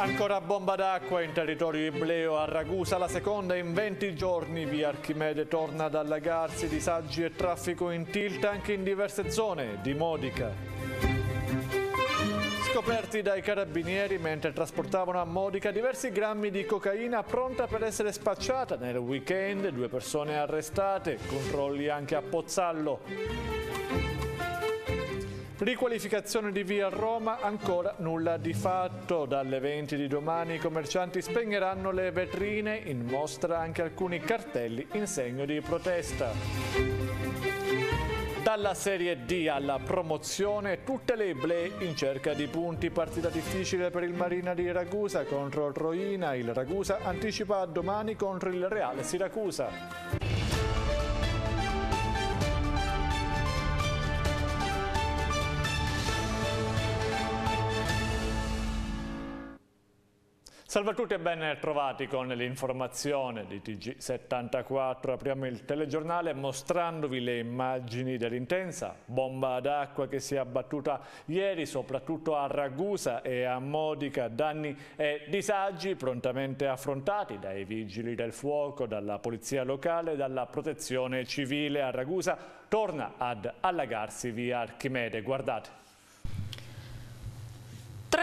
Ancora bomba d'acqua in territorio ibleo a Ragusa, la seconda in 20 giorni. Via Archimede torna ad allagarsi, disagi e traffico in tilt anche in diverse zone di Modica. Scoperti dai carabinieri mentre trasportavano a Modica diversi grammi di cocaina pronta per essere spacciata nel weekend, due persone arrestate, controlli anche a Pozzallo. Riqualificazione di via Roma, ancora nulla di fatto. Dalle 20 di domani i commercianti spegneranno le vetrine, in mostra anche alcuni cartelli in segno di protesta. Dalla Serie D alla promozione, tutte le Ble in cerca di punti. Partita difficile per il Marina di Ragusa contro il Roina. Il Ragusa anticipa domani contro il Reale Siracusa. Salve a tutti e ben trovati con l'informazione di TG74. Apriamo il telegiornale mostrandovi le immagini dell'intensa bomba d'acqua che si è abbattuta ieri soprattutto a Ragusa e a Modica. Danni e disagi prontamente affrontati dai vigili del fuoco, dalla polizia locale e dalla protezione civile. A Ragusa torna ad allagarsi via Archimede. Guardate.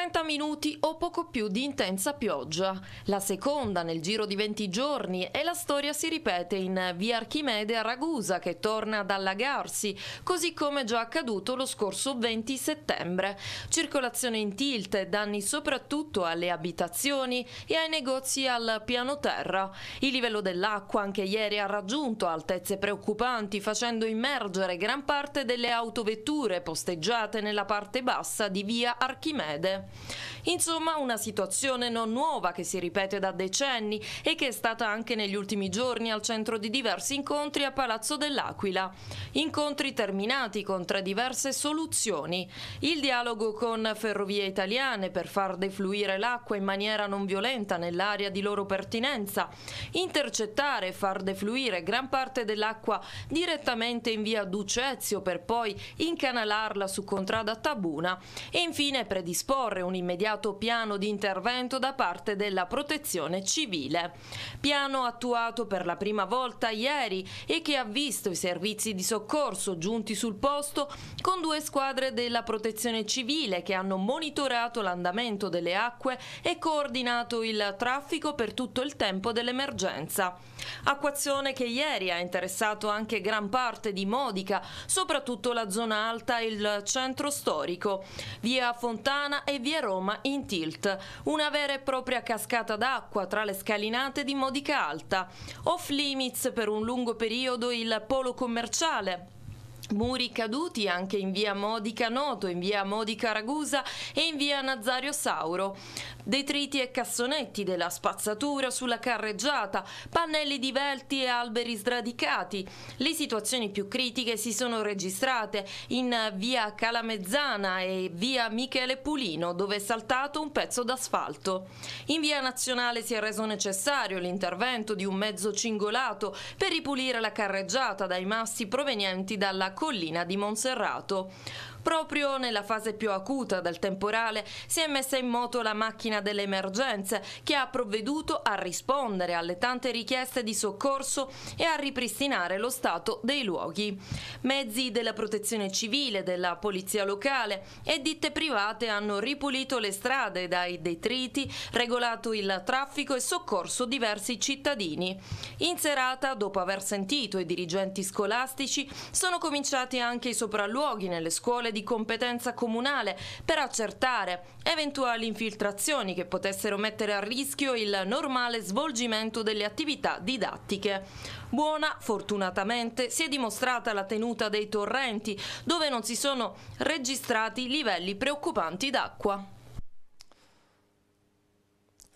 30 minuti o poco più di intensa pioggia. La seconda nel giro di 20 giorni e la storia si ripete in via Archimede a Ragusa che torna ad allagarsi, così come già accaduto lo scorso 20 settembre. Circolazione in tilt e danni soprattutto alle abitazioni e ai negozi al piano terra. Il livello dell'acqua anche ieri ha raggiunto altezze preoccupanti facendo immergere gran parte delle autovetture posteggiate nella parte bassa di via Archimede. Insomma, una situazione non nuova che si ripete da decenni e che è stata anche negli ultimi giorni al centro di diversi incontri a Palazzo dell'Aquila. Incontri terminati con tre diverse soluzioni. Il dialogo con Ferrovie Italiane per far defluire l'acqua in maniera non violenta nell'area di loro pertinenza, intercettare e far defluire gran parte dell'acqua direttamente in via Ducezio per poi incanalarla su contrada Tabuna e infine predisporre un immediato piano di intervento da parte della protezione civile. Piano attuato per la prima volta ieri e che ha visto i servizi di soccorso giunti sul posto con due squadre della protezione civile che hanno monitorato l'andamento delle acque e coordinato il traffico per tutto il tempo dell'emergenza. Acquazione che ieri ha interessato anche gran parte di Modica, soprattutto la zona alta e il centro storico, via Fontana e via Roma in tilt, una vera e propria cascata d'acqua tra le scalinate di Modica Alta, off limits per un lungo periodo il polo commerciale, Muri caduti anche in via Modica Noto, in via Modica Ragusa e in via Nazario Sauro. Detriti e cassonetti della spazzatura sulla carreggiata, pannelli divelti e alberi sradicati. Le situazioni più critiche si sono registrate in via Calamezzana e via Michele Pulino, dove è saltato un pezzo d'asfalto. In via Nazionale si è reso necessario l'intervento di un mezzo cingolato per ripulire la carreggiata dai massi provenienti dalla collina di Monserrato. Proprio nella fase più acuta del temporale si è messa in moto la macchina delle emergenze che ha provveduto a rispondere alle tante richieste di soccorso e a ripristinare lo stato dei luoghi. Mezzi della protezione civile, della polizia locale e ditte private hanno ripulito le strade dai detriti, regolato il traffico e soccorso diversi cittadini. In serata, dopo aver sentito i dirigenti scolastici, sono cominciati anche i sopralluoghi nelle scuole di di competenza comunale per accertare eventuali infiltrazioni che potessero mettere a rischio il normale svolgimento delle attività didattiche. Buona, fortunatamente, si è dimostrata la tenuta dei torrenti, dove non si sono registrati livelli preoccupanti d'acqua.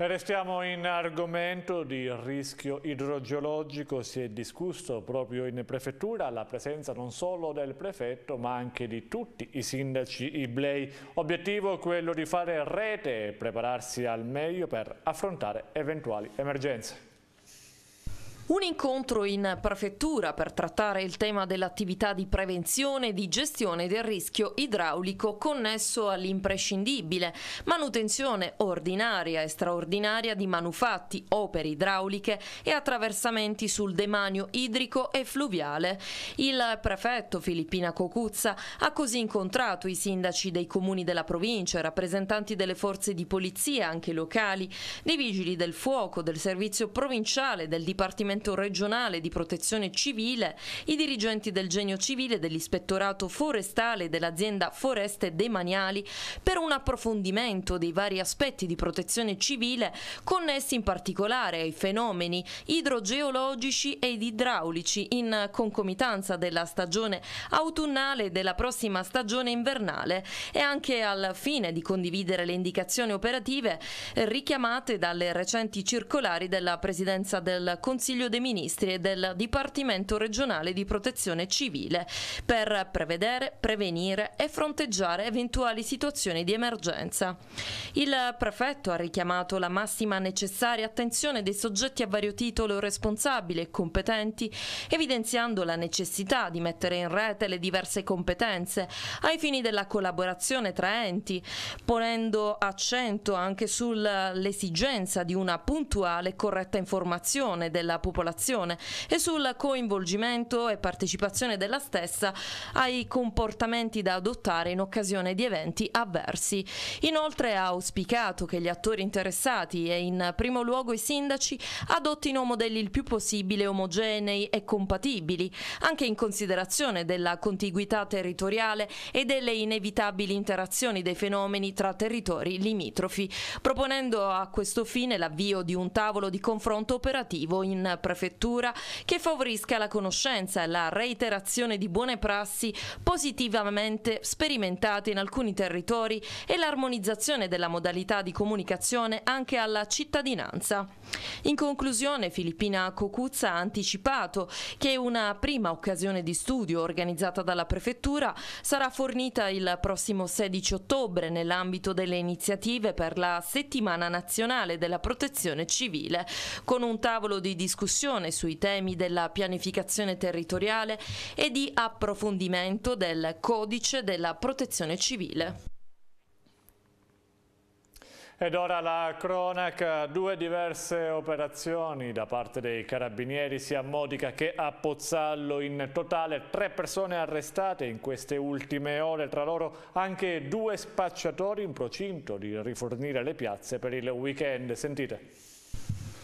Restiamo in argomento di rischio idrogeologico, si è discusso proprio in prefettura la presenza non solo del prefetto ma anche di tutti i sindaci iblei. Obiettivo quello di fare rete e prepararsi al meglio per affrontare eventuali emergenze. Un incontro in prefettura per trattare il tema dell'attività di prevenzione e di gestione del rischio idraulico connesso all'imprescindibile manutenzione ordinaria e straordinaria di manufatti, opere idrauliche e attraversamenti sul demanio idrico e fluviale. Il prefetto Filippina Cocuzza ha così incontrato i sindaci dei comuni della provincia, rappresentanti delle forze di polizia anche locali, dei vigili del fuoco, del servizio provinciale, del Dipartimento Dipartimento regionale di protezione civile, i dirigenti del genio civile dell'ispettorato forestale dell'azienda Foreste Demaniali per un approfondimento dei vari aspetti di protezione civile connessi in particolare ai fenomeni idrogeologici ed idraulici in concomitanza della stagione autunnale e della prossima stagione invernale e anche al fine di condividere le indicazioni operative richiamate dalle recenti circolari della Presidenza del Consiglio dei Ministri e del Dipartimento regionale di protezione civile per prevedere, prevenire e fronteggiare eventuali situazioni di emergenza. Il prefetto ha richiamato la massima necessaria attenzione dei soggetti a vario titolo responsabili e competenti, evidenziando la necessità di mettere in rete le diverse competenze ai fini della collaborazione tra enti, ponendo accento anche sull'esigenza di una puntuale e corretta informazione della popolazione popolazione e sul coinvolgimento e partecipazione della stessa ai comportamenti da adottare in occasione di eventi avversi. Inoltre ha auspicato che gli attori interessati e in primo luogo i sindaci adottino modelli il più possibile omogenei e compatibili, anche in considerazione della contiguità territoriale e delle inevitabili interazioni dei fenomeni tra territori limitrofi, proponendo a questo fine l'avvio di un tavolo di confronto operativo in prefettura che favorisca la conoscenza e la reiterazione di buone prassi positivamente sperimentate in alcuni territori e l'armonizzazione della modalità di comunicazione anche alla cittadinanza. In conclusione, Filippina Cocuzza ha anticipato che una prima occasione di studio organizzata dalla prefettura sarà fornita il prossimo 16 ottobre nell'ambito delle iniziative per la settimana nazionale della protezione civile, con un tavolo di discussione discussione sui temi della pianificazione territoriale e di approfondimento del codice della protezione civile. Ed ora la cronaca, due diverse operazioni da parte dei carabinieri sia a Modica che a Pozzallo, in totale tre persone arrestate in queste ultime ore, tra loro anche due spacciatori in procinto di rifornire le piazze per il weekend. Sentite.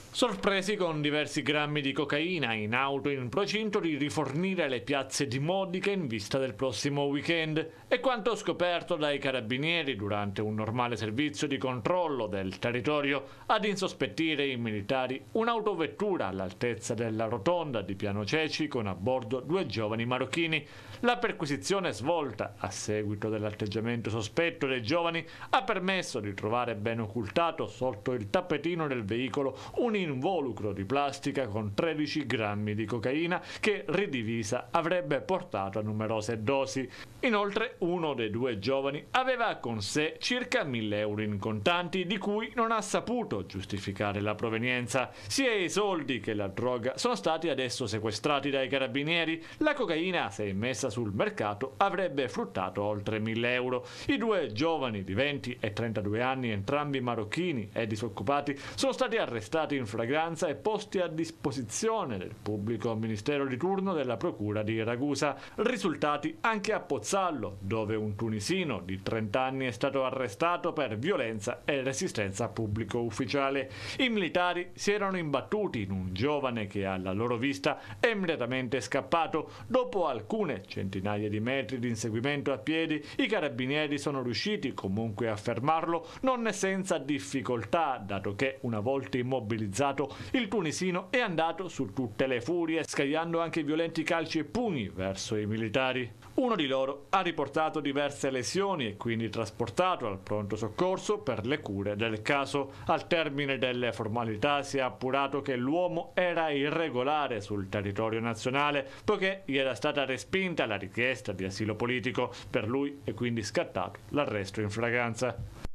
Sorpresi con diversi grammi di cocaina in auto in procinto di rifornire le piazze di Modica in vista del prossimo weekend e quanto scoperto dai carabinieri durante un normale servizio di controllo del territorio ad insospettire i militari un'autovettura all'altezza della rotonda di Piano Ceci con a bordo due giovani marocchini. La perquisizione svolta a seguito dell'atteggiamento sospetto dei giovani ha permesso di trovare ben occultato sotto il tappetino del veicolo un involucro di plastica con 13 grammi di cocaina che ridivisa avrebbe portato a numerose dosi. Inoltre uno dei due giovani aveva con sé circa 1000 euro in contanti di cui non ha saputo giustificare la provenienza. Sia i soldi che la droga sono stati adesso sequestrati dai carabinieri. La cocaina, se immessa sul mercato, avrebbe fruttato oltre 1000 euro. I due giovani di 20 e 32 anni, entrambi marocchini e disoccupati, sono stati arrestati in fragranza e posti a disposizione del pubblico ministero di turno della procura di Ragusa. Risultati anche a Pozzallo, dove un tunisino di 30 anni è stato arrestato per violenza e resistenza pubblico ufficiale. I militari si erano imbattuti in un giovane che alla loro vista è immediatamente scappato. Dopo alcune centinaia di metri di inseguimento a piedi, i carabinieri sono riusciti comunque a fermarlo, non senza difficoltà, dato che una volta immobilizzato penalizzato, il tunisino è andato su tutte le furie, scagliando anche violenti calci e pugni verso i militari. Uno di loro ha riportato diverse lesioni e quindi trasportato al pronto soccorso per le cure del caso. Al termine delle formalità si è appurato che l'uomo era irregolare sul territorio nazionale poiché gli era stata respinta la richiesta di asilo politico. Per lui è quindi scattato l'arresto in fragranza.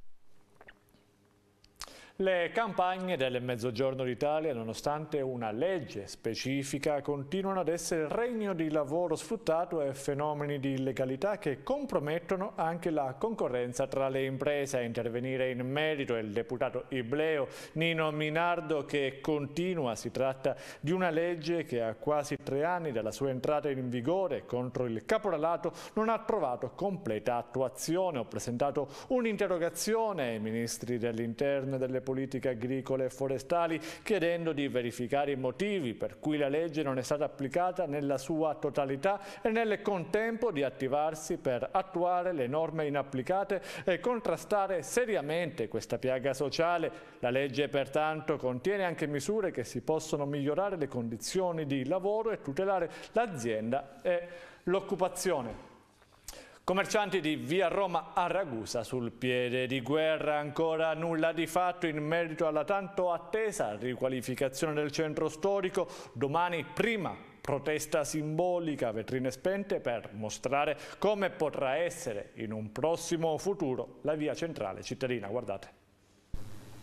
Le campagne del Mezzogiorno d'Italia, nonostante una legge specifica, continuano ad essere regno di lavoro sfruttato e fenomeni di illegalità che compromettono anche la concorrenza tra le imprese. A intervenire in merito è il deputato Ibleo Nino Minardo che continua. Si tratta di una legge che a quasi tre anni dalla sua entrata in vigore contro il caporalato non ha trovato completa attuazione. Ho presentato un'interrogazione ai ministri dell'interno e delle politiche agricole e forestali chiedendo di verificare i motivi per cui la legge non è stata applicata nella sua totalità e nel contempo di attivarsi per attuare le norme inapplicate e contrastare seriamente questa piaga sociale. La legge pertanto contiene anche misure che si possono migliorare le condizioni di lavoro e tutelare l'azienda e l'occupazione. Commercianti di via Roma a Ragusa sul piede di guerra, ancora nulla di fatto in merito alla tanto attesa riqualificazione del centro storico. Domani prima protesta simbolica, vetrine spente per mostrare come potrà essere in un prossimo futuro la via centrale cittadina. Guardate.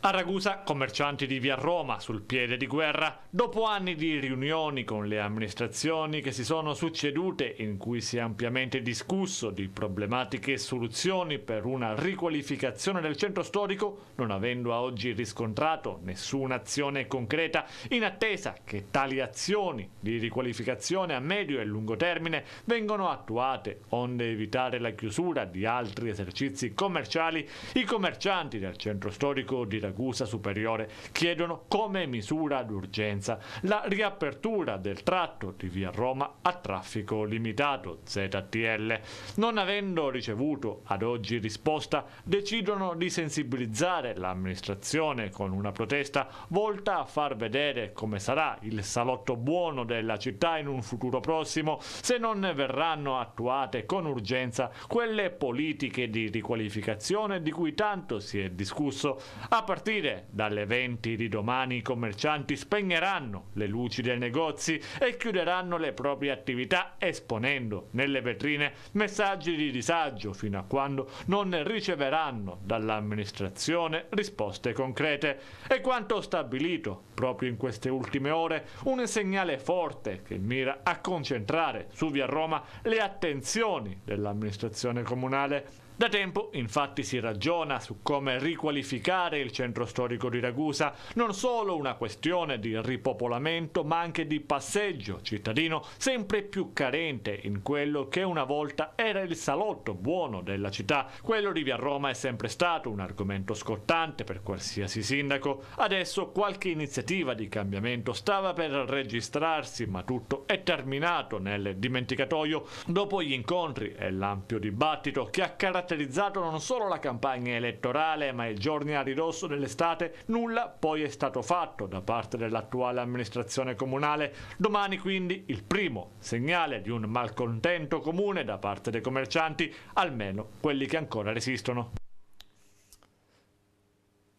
A Ragusa, commercianti di via Roma sul piede di guerra, dopo anni di riunioni con le amministrazioni che si sono succedute in cui si è ampiamente discusso di problematiche e soluzioni per una riqualificazione del centro storico, non avendo a oggi riscontrato nessuna azione concreta, in attesa che tali azioni di riqualificazione a medio e lungo termine vengano attuate, onde evitare la chiusura di altri esercizi commerciali, i commercianti del centro storico di Ragusa Ragusa Superiore chiedono come misura d'urgenza la riapertura del tratto di via Roma a traffico limitato ZTL. Non avendo ricevuto ad oggi risposta, decidono di sensibilizzare l'amministrazione con una protesta volta a far vedere come sarà il salotto buono della città in un futuro prossimo se non verranno attuate con urgenza quelle politiche di riqualificazione di cui tanto si è discusso a partire partire dalle 20 di domani i commercianti spegneranno le luci dei negozi e chiuderanno le proprie attività esponendo nelle vetrine messaggi di disagio fino a quando non riceveranno dall'amministrazione risposte concrete. E quanto stabilito proprio in queste ultime ore un segnale forte che mira a concentrare su via Roma le attenzioni dell'amministrazione comunale da tempo infatti si ragiona su come riqualificare il centro storico di Ragusa, non solo una questione di ripopolamento ma anche di passeggio cittadino sempre più carente in quello che una volta era il salotto buono della città. Quello di Via Roma è sempre stato un argomento scottante per qualsiasi sindaco, adesso qualche iniziativa di cambiamento stava per registrarsi ma tutto è terminato nel dimenticatoio dopo gli incontri e l'ampio dibattito che ha caratterizzato caratterizzato non solo la campagna elettorale ma i giorni a ridosso dell'estate, nulla poi è stato fatto da parte dell'attuale amministrazione comunale. Domani quindi il primo segnale di un malcontento comune da parte dei commercianti, almeno quelli che ancora resistono.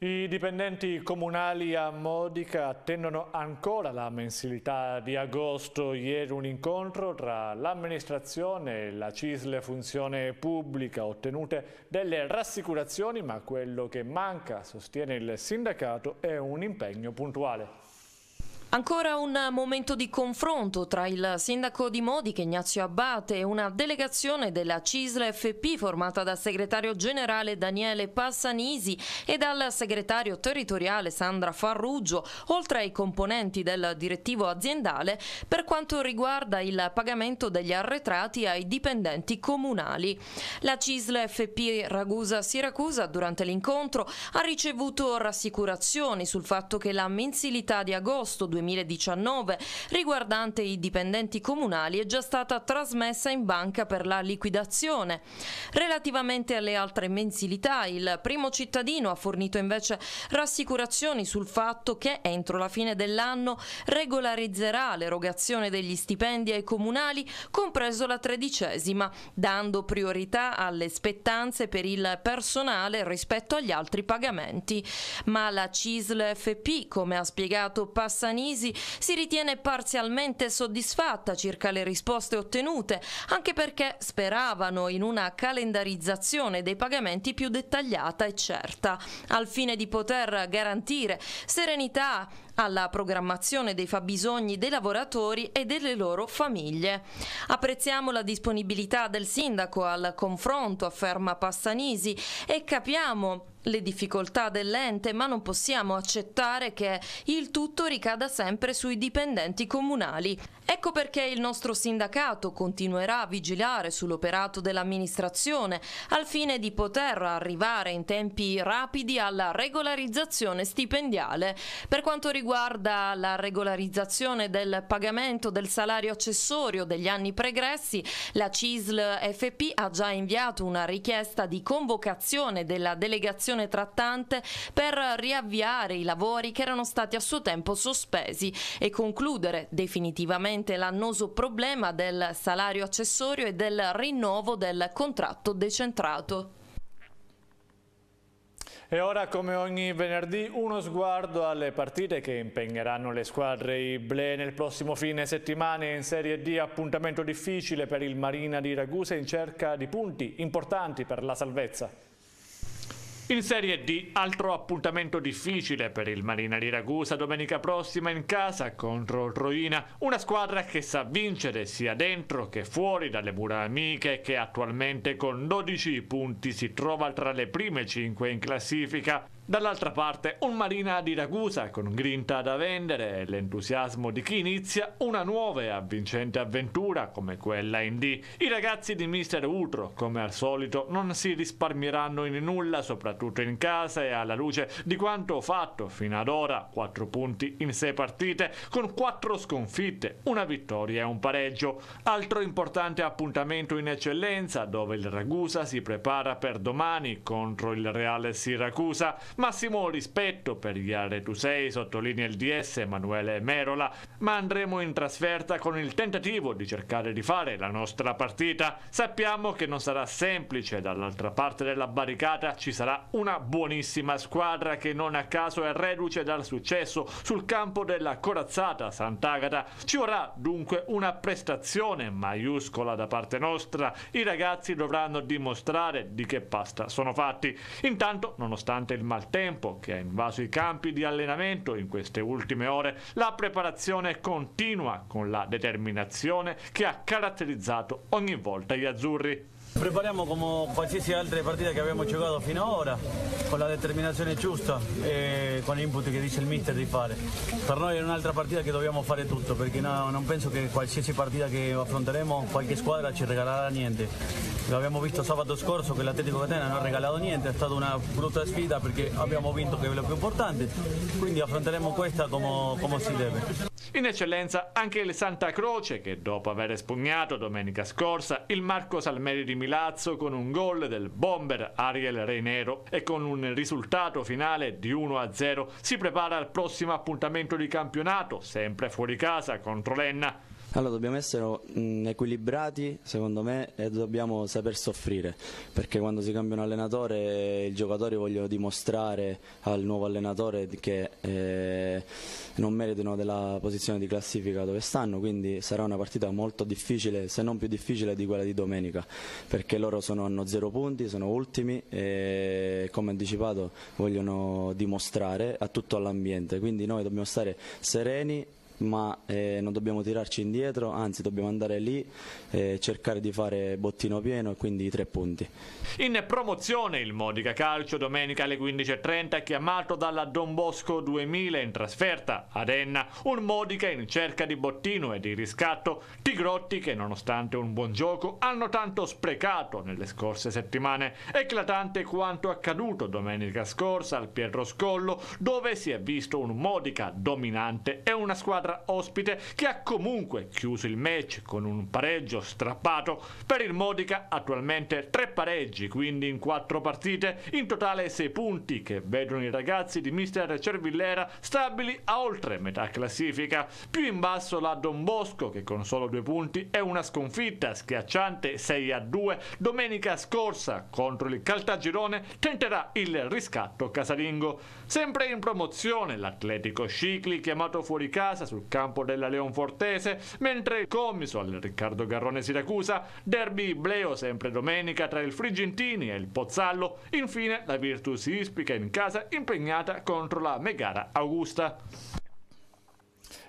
I dipendenti comunali a Modica attendono ancora la mensilità di agosto. Ieri un incontro tra l'amministrazione e la CISL Funzione Pubblica ottenute delle rassicurazioni ma quello che manca, sostiene il sindacato, è un impegno puntuale. Ancora un momento di confronto tra il sindaco di Modica Ignazio Abbate e una delegazione della CISL FP formata dal segretario generale Daniele Passanisi e dal segretario territoriale Sandra Farruggio, oltre ai componenti del direttivo aziendale, per quanto riguarda il pagamento degli arretrati ai dipendenti comunali. La CISL FP Ragusa Siracusa durante l'incontro ha ricevuto rassicurazioni sul fatto che la mensilità di agosto 2020 2019 riguardante i dipendenti comunali è già stata trasmessa in banca per la liquidazione. Relativamente alle altre mensilità, il primo cittadino ha fornito invece rassicurazioni sul fatto che entro la fine dell'anno regolarizzerà l'erogazione degli stipendi ai comunali, compreso la tredicesima, dando priorità alle spettanze per il personale rispetto agli altri pagamenti. Ma la CISL FP, come ha spiegato Passani, Passanisi si ritiene parzialmente soddisfatta circa le risposte ottenute, anche perché speravano in una calendarizzazione dei pagamenti più dettagliata e certa, al fine di poter garantire serenità alla programmazione dei fabbisogni dei lavoratori e delle loro famiglie. Apprezziamo la disponibilità del sindaco al confronto, afferma Passanisi, e capiamo le difficoltà dell'ente, ma non possiamo accettare che il tutto ricada sempre sui dipendenti comunali. Ecco perché il nostro sindacato continuerà a vigilare sull'operato dell'amministrazione al fine di poter arrivare in tempi rapidi alla regolarizzazione stipendiale. Per quanto riguarda la regolarizzazione del pagamento del salario accessorio degli anni pregressi, la CISL FP ha già inviato una richiesta di convocazione della delegazione commissione trattante per riavviare i lavori che erano stati a suo tempo sospesi e concludere definitivamente l'annoso problema del salario accessorio e del rinnovo del contratto decentrato. E ora, come ogni venerdì, uno sguardo alle partite che impegneranno le squadre Ible nel prossimo fine settimana in Serie D. Appuntamento difficile per il Marina di Ragusa in cerca di punti importanti per la salvezza. In Serie D, altro appuntamento difficile per il Marina di Ragusa domenica prossima in casa contro il Roina, una squadra che sa vincere sia dentro che fuori dalle mura amiche che attualmente con 12 punti si trova tra le prime 5 in classifica. Dall'altra parte un Marina di Ragusa con grinta da vendere e l'entusiasmo di chi inizia una nuova e avvincente avventura come quella in D. I ragazzi di Mister Utro, come al solito, non si risparmieranno in nulla, soprattutto in casa e alla luce di quanto fatto fino ad ora, 4 punti in 6 partite, con 4 sconfitte, una vittoria e un pareggio. Altro importante appuntamento in eccellenza, dove il Ragusa si prepara per domani contro il Reale Siracusa Massimo rispetto per gli Aretusei, sottolinea il DS Emanuele Merola, ma andremo in trasferta con il tentativo di cercare di fare la nostra partita. Sappiamo che non sarà semplice, dall'altra parte della barricata ci sarà una buonissima squadra che non a caso è reduce dal successo sul campo della corazzata Sant'Agata. Ci vorrà dunque una prestazione maiuscola da parte nostra. I ragazzi dovranno dimostrare di che pasta sono fatti. Intanto, nonostante il mal tempo che ha invaso i campi di allenamento in queste ultime ore, la preparazione continua con la determinazione che ha caratterizzato ogni volta gli azzurri. Prepariamo come qualsiasi altra partita che abbiamo giocato fino ad ora, con la determinazione giusta e con l'input che dice il mister di fare. Per noi è un'altra partita che dobbiamo fare tutto, perché no, non penso che qualsiasi partita che affronteremo, qualche squadra ci regalerà niente. L'abbiamo visto sabato scorso che l'Atletico Catena non ha regalato niente, è stata una brutta sfida perché abbiamo vinto che è quello più importante, quindi affronteremo questa come, come si deve. In eccellenza anche il Santa Croce che dopo aver espugnato domenica scorsa il Marco Salmeri di Milazzo con un gol del bomber Ariel Reinero e con un risultato finale di 1-0 si prepara al prossimo appuntamento di campionato, sempre fuori casa contro l'Enna. Allora dobbiamo essere mh, equilibrati secondo me e dobbiamo saper soffrire perché quando si cambia un allenatore i giocatori vogliono dimostrare al nuovo allenatore che eh, non meritano della posizione di classifica dove stanno quindi sarà una partita molto difficile se non più difficile di quella di domenica perché loro sono, hanno zero punti, sono ultimi e come anticipato vogliono dimostrare a tutto l'ambiente. Quindi noi dobbiamo stare sereni ma eh, non dobbiamo tirarci indietro, anzi dobbiamo andare lì e cercare di fare bottino pieno e quindi tre punti. In promozione il Modica Calcio domenica alle 15.30 chiamato dalla Don Bosco 2000 in trasferta ad Enna, un Modica in cerca di bottino e di riscatto, Tigrotti che nonostante un buon gioco hanno tanto sprecato nelle scorse settimane, eclatante quanto accaduto domenica scorsa al Pietro Scollo dove si è visto un Modica dominante e una squadra squadra ospite che ha comunque chiuso il match con un pareggio strappato. Per il Modica attualmente tre pareggi, quindi in quattro partite, in totale sei punti che vedono i ragazzi di mister Cervillera stabili a oltre metà classifica. Più in basso la Don Bosco che con solo due punti è una sconfitta schiacciante 6 a 2 domenica scorsa contro il Caltagirone tenterà il riscatto casalingo. Sempre in promozione l'Atletico Scicli chiamato fuori casa sul campo della Leonfortese, mentre il commiso al Riccardo Garrone Siracusa, derby Bleo sempre domenica tra il Frigentini e il Pozzallo, infine la Virtus Ispica in casa impegnata contro la Megara Augusta.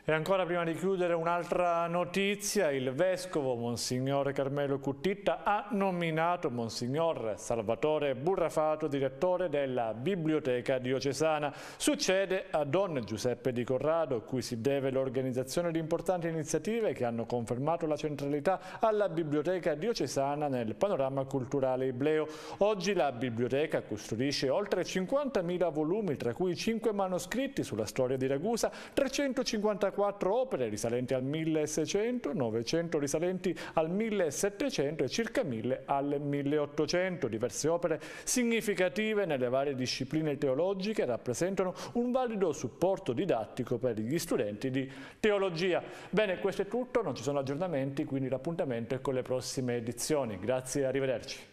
E ancora prima di chiudere un'altra notizia, il vescovo Monsignor Carmelo Cuttitta ha nominato Monsignor Salvatore Burrafato direttore della Biblioteca Diocesana. Succede a Don Giuseppe Di Corrado, cui si deve l'organizzazione di importanti iniziative che hanno confermato la centralità alla Biblioteca Diocesana nel panorama culturale ibleo. Oggi la biblioteca custodisce oltre 50.000 volumi, tra cui 5 manoscritti sulla storia di Ragusa, 354 44 opere risalenti al 1600, 900 risalenti al 1700 e circa 1000 al 1800. Diverse opere significative nelle varie discipline teologiche rappresentano un valido supporto didattico per gli studenti di teologia. Bene, questo è tutto, non ci sono aggiornamenti, quindi l'appuntamento è con le prossime edizioni. Grazie e arrivederci.